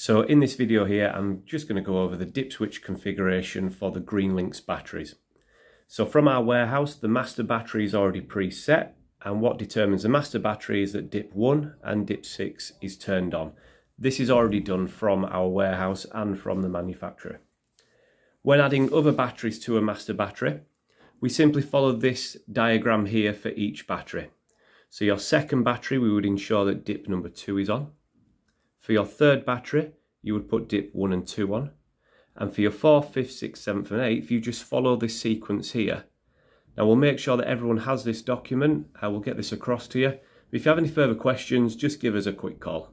So in this video here, I'm just going to go over the dip switch configuration for the GreenLinx batteries. So from our warehouse, the master battery is already preset and what determines the master battery is that dip 1 and dip 6 is turned on. This is already done from our warehouse and from the manufacturer. When adding other batteries to a master battery, we simply follow this diagram here for each battery. So your second battery, we would ensure that dip number 2 is on. For your third battery, you would put dip 1 and 2 on. And for your 4th, 5th, 6th, 7th and 8th, you just follow this sequence here. Now we'll make sure that everyone has this document. I will get this across to you. If you have any further questions, just give us a quick call.